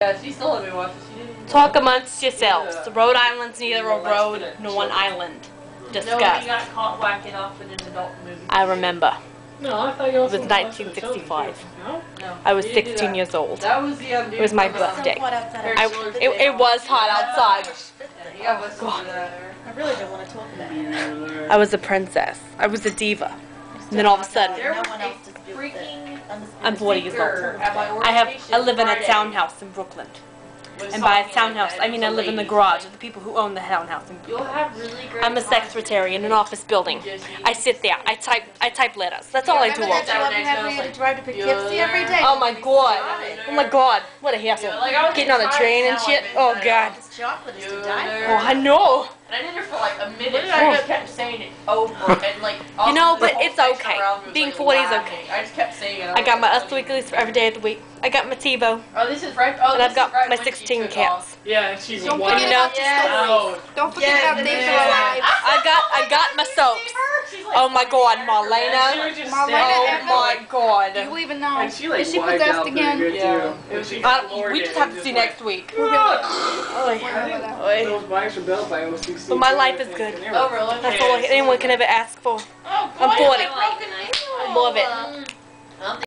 Yeah, she still let me watch it. She didn't. Talk amongst yourselves. Yeah. Rhode Island's neither a road let's get it. nor an island. No, Discuss. he got caught whacking off in an adult movie. I remember. No, I thought you also It was 1965. No? No. I was he didn't do 16 years old. That was the dude It was my birthday. What outside Paris I, it, it was hot outside. Yeah, yeah, let's God. I really don't want to talk about it. I was a princess. I was a diva. And then all of a sudden, There No was one a else disputes it. freaking Undisputed I'm 40 years speaker old. at my I have orientation I live in a Friday townhouse in Brooklyn. was And by a talking like townhouse, that. I It mean was I a live in the lady. garage of the people who own the townhouse. in You'll have really great. I'm a secretary in an office building. I sit there. I type I type letters. That's all I do all that day. job you had where you had to drive to Poughkeepsie every day? Oh my god. Oh my god. What a hassle. Yeah, like, I was Getting on the excited train and now, shit. like, Oh midnight god. This chocolate is to die for. Oh, I know. And I did it for like a minute. What did I I just kept saying it over and like. You know, but it's okay. around me was, Being like, 40 is okay. I just kept saying it. I got my was us weeklies for every day of the week. I got my TiVo. Oh, this is right. Oh, And I've got right my 16 took cats. off. Yeah, and she's Don't one forget You know- about your Yes. stories. out. Don't forget Yes, about and Days then- Alive. I got I got my soaps. Like, Oh my god, She Marlena. Marlena. Oh my god. Do you even know? And she like Is she possessed again? good Yeah. too. She Uh, we just have to see went- next week. We're really. Oy. I Those bikes were built by OCC. But my life is good. Oh really? That's all anyone can ever ask for. Oh, I'm boy, 40. my broken ankle. I love it.